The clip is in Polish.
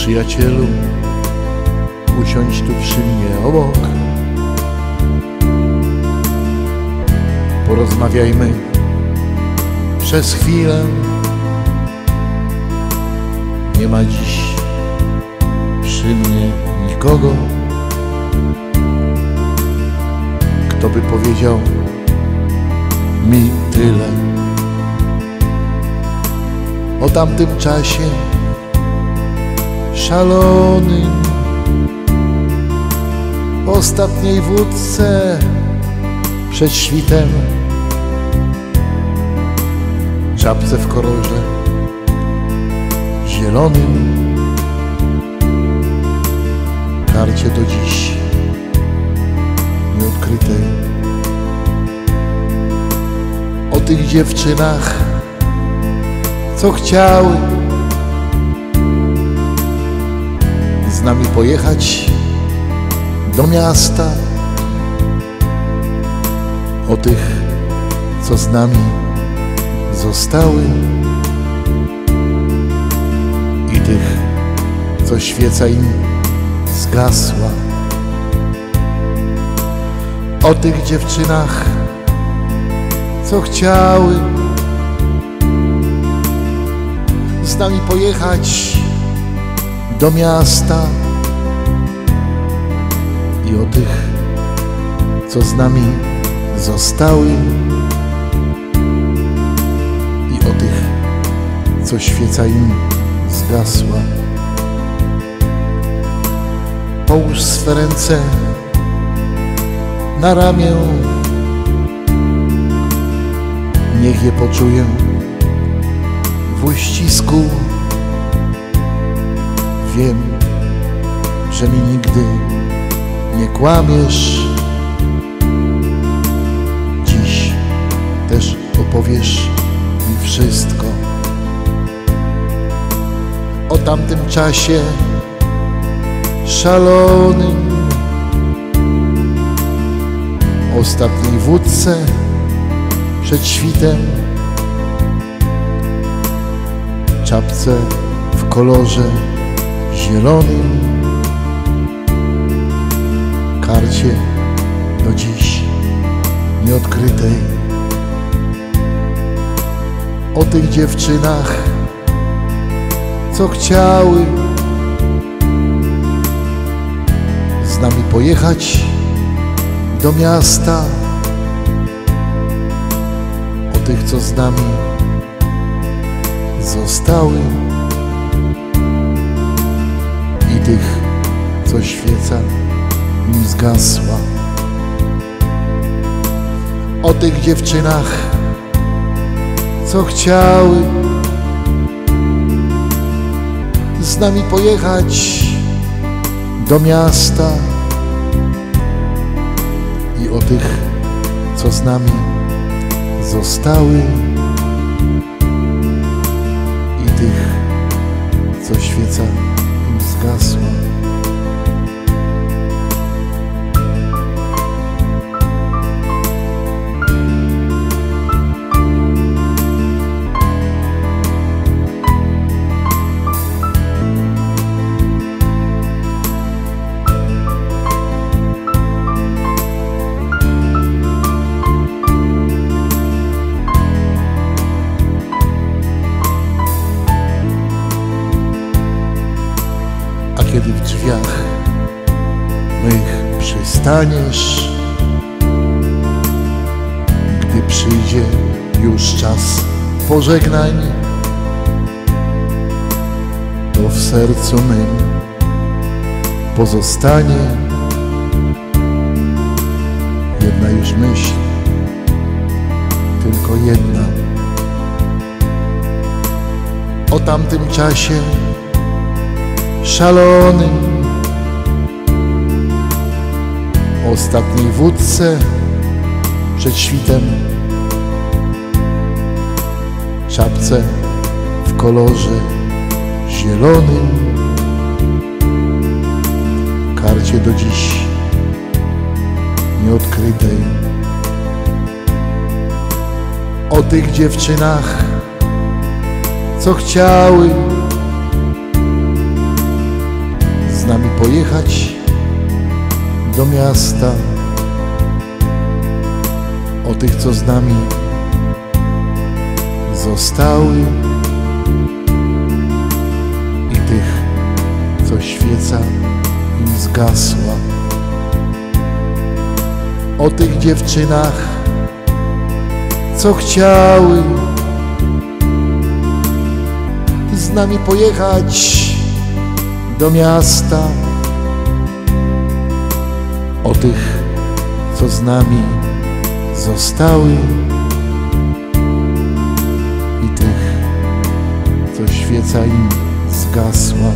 Przyjacielu, usiądź tu przy mnie obok. Porozmawiajmy przez chwilę. Nie ma dziś przy mnie nikogo, kto by powiedział mi tyle o tamtym czasie szalonym, ostatniej wódce przed świtem, czapce w kolorze zielonym, karcie do dziś nieodkrytej. O tych dziewczynach, co chciały z nami pojechać do miasta. O tych, co z nami zostały i tych, co świeca im zgasła. O tych dziewczynach, co chciały z nami pojechać do miasta i o tych, co z nami zostały i o tych, co świeca im zgasła. Połóż swe ręce na ramię, niech je poczuję w uścisku. Wiem, że mi nigdy nie kłamiesz. Dziś też opowiesz mi wszystko o tamtym czasie szalonym, ostatniej wódce przed świtem, czapce w kolorze zielonym, karcie do dziś nieodkrytej. O tych dziewczynach, co chciały z nami pojechać do miasta. O tych, co z nami zostały tych, co świeca im zgasła. O tych dziewczynach, co chciały z nami pojechać do miasta i o tych, co z nami zostały i tych, co świeca im mych przystaniesz, gdy przyjdzie już czas pożegnań, to w sercu mym pozostanie jedna już myśl, tylko jedna. O tamtym czasie szalonym, ostatniej wódce przed świtem, czapce w kolorze zielonym, karcie do dziś nieodkrytej. O tych dziewczynach, co chciały pojechać do miasta. O tych, co z nami zostały i tych, co świeca im zgasła. O tych dziewczynach, co chciały z nami pojechać do miasta. O tych, co z nami zostały i tych, co świeca im zgasła.